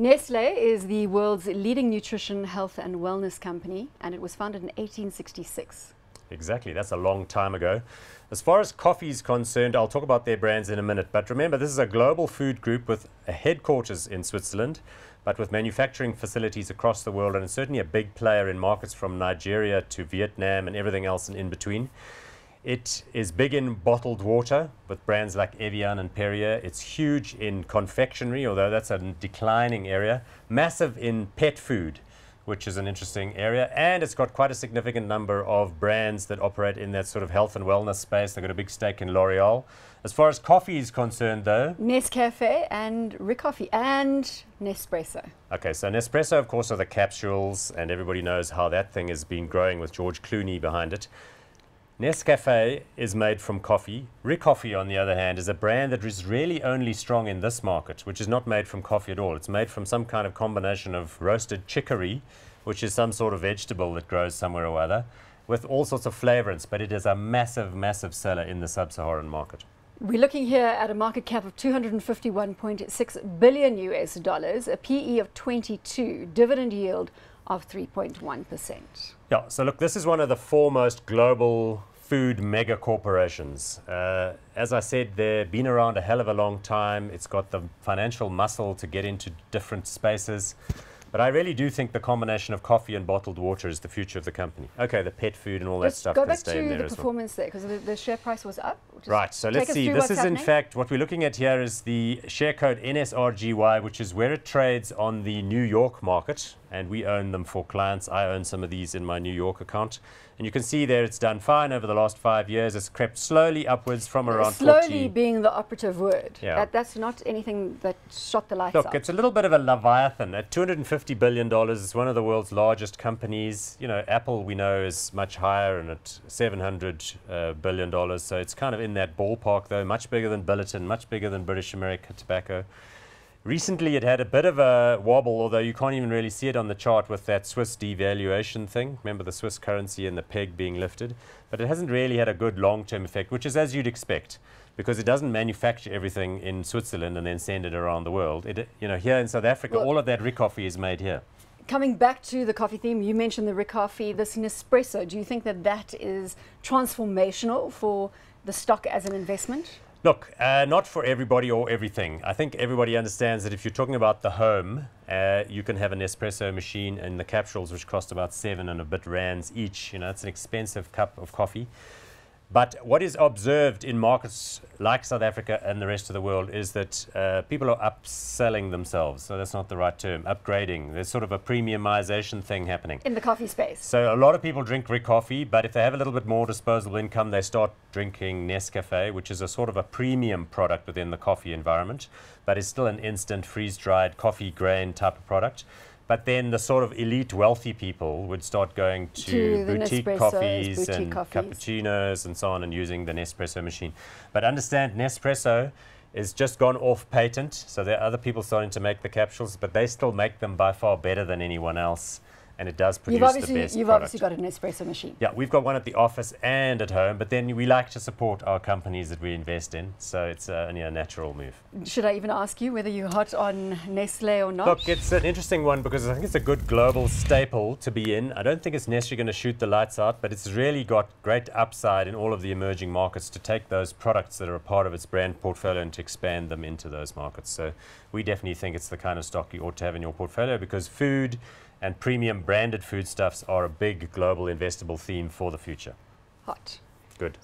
Nestle is the world's leading nutrition, health, and wellness company, and it was founded in 1866. Exactly, that's a long time ago. As far as coffee is concerned, I'll talk about their brands in a minute. But remember, this is a global food group with a headquarters in Switzerland, but with manufacturing facilities across the world, and certainly a big player in markets from Nigeria to Vietnam and everything else in between. It is big in bottled water with brands like Evian and Perrier. It's huge in confectionery, although that's a declining area. Massive in pet food, which is an interesting area. And it's got quite a significant number of brands that operate in that sort of health and wellness space. They've got a big stake in L'Oreal. As far as coffee is concerned, though, Nescafe and Ricoffy and Nespresso. Okay, so Nespresso, of course, are the capsules, and everybody knows how that thing has been growing with George Clooney behind it. Nescafe is made from coffee. Ricoffy, on the other hand, is a brand that is really only strong in this market, which is not made from coffee at all. It's made from some kind of combination of roasted chicory, which is some sort of vegetable that grows somewhere or other, with all sorts of flavorants, but it is a massive, massive seller in the sub-Saharan market. We're looking here at a market cap of 251.6 billion US dollars, a PE of 22, dividend yield of 3.1%. Yeah, so look, this is one of the foremost global food mega corporations. Uh, as I said, they've been around a hell of a long time. It's got the financial muscle to get into different spaces. But I really do think the combination of coffee and bottled water is the future of the company. Okay, the pet food and all that stuff go back stay to in there the as well. performance there because the, the share price was up. Right, so let's see. This is in fact what we're looking at here is the share code NSRGY, which is where it trades on the New York market, and we own them for clients. I own some of these in my New York account, and you can see there it's done fine over the last five years. It's crept slowly upwards from around Slowly 40. being the operative word. Yeah. That, that's not anything that shot the lights Look, out. it's a little bit of a leviathan. At $250 billion, it's one of the world's largest companies. You know, Apple, we know, is much higher and at 700 uh, billion dollars. So it's kind of in that ballpark, though, much bigger than Billiton, much bigger than British America Tobacco. Recently, it had a bit of a wobble, although you can't even really see it on the chart with that Swiss devaluation thing. Remember the Swiss currency and the peg being lifted? But it hasn't really had a good long term effect, which is as you'd expect, because it doesn't manufacture everything in Switzerland and then send it around the world. It, you know, here in South Africa, Well- all of that Ricoffy is made here. Coming back to the coffee theme, you mentioned the Ricoffy, this Nespresso. Do you think that that is transformational for the stock as an investment? Look, uh, not for everybody or everything. I think everybody understands that if you're talking about the home, uh, you can have an espresso machine and the capsules, which cost about seven and a bit rands each. You know, it's an expensive cup of coffee. But what is observed in markets like South Africa and the rest of the world is that uh, people are upselling themselves. So that's not the right term. Upgrading. There's sort of a premiumization thing happening. In the coffee space. So a lot of people drink Ricoffy, but if they have a little bit more disposable income, they start drinking Nescafe, which is a sort of a premium product within the coffee environment, but is still an instant freeze-dried coffee grain type of product. But then the sort of elite wealthy people would start going to, To boutique coffees boutique and coffees. cappuccinos and so on and using the Nespresso machine. But understand Nespresso is just gone off patent, so there are other people starting to make the capsules, but they still make them by far better than anyone else, and it does produce You've the obviously, best you've product. obviously got an espresso machine. Yeah, we've got one at the office and at home, but then we like to support our companies that we invest in, so it's uh, only a natural move. Should I even ask you whether you're hot on Nestle or not? Look, it's an interesting one because I think it's a good global staple to be in. I don't think it's necessarily going to shoot the lights out, but it's really got great upside in all of the emerging markets to take those products that are a part of its brand portfolio and to expand them into those markets. So we definitely think it's the kind of stock you ought to have in your portfolio because food and premium branded foodstuffs are a big global investable theme for the future. hot. Good.